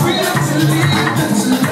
Freedom to live and to